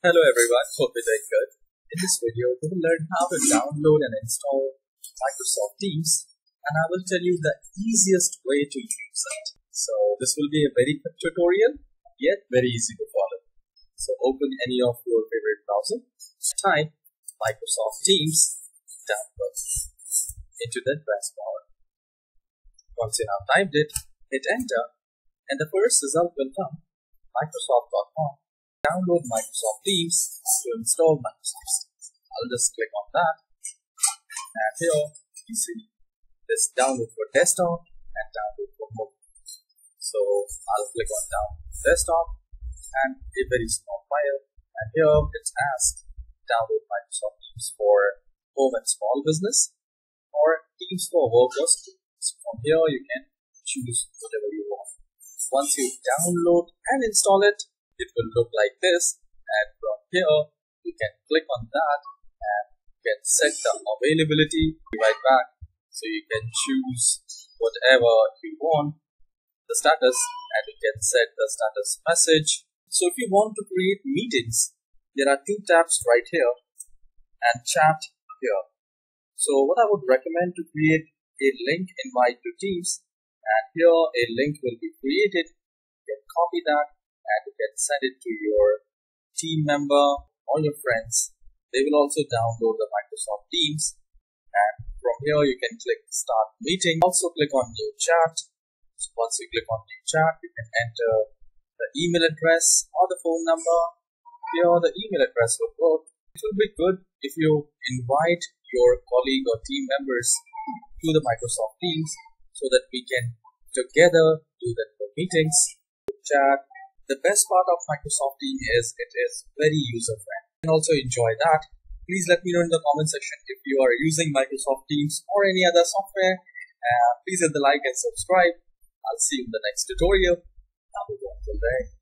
Hello everyone, hope you're doing good. In this video, we will learn how to download and install Microsoft Teams and I will tell you the easiest way to use it. So this will be a very quick tutorial, yet very easy to follow. So open any of your favorite browser, type Microsoft Teams download into the address bar. Once you have typed it, hit enter and the first result will come Microsoft.com. Download Microsoft Teams to install Microsoft Teams. I'll just click on that. And here you see this download for desktop and download for mobile. So I'll click on download desktop and a very small file. And here it's asked download Microsoft Teams for home and small business or Teams for workers. So from here you can choose whatever you want. Once you download and install it, it will look like this. And from here, you can click on that and you can set the availability right back. So you can choose whatever you want, the status, and you can set the status message. So if you want to create meetings, there are two tabs right here and chat here. So what I would recommend to create a link invite to Teams and here a link will be created you can copy that can send it to your team member or your friends they will also download the Microsoft Teams. And from here you can click start meeting. Also click on new chat. So once you click on new chat you can enter the email address or the phone number. Here the email address will work. It will be good if you invite your colleague or team members to the Microsoft Teams so that we can together do the meetings, chat. The best part of Microsoft Teams is it is very user friendly. And also enjoy that. Please let me know in the comment section if you are using Microsoft Teams or any other software. Uh, please hit the like and subscribe. I'll see you in the next tutorial. Have a wonderful day.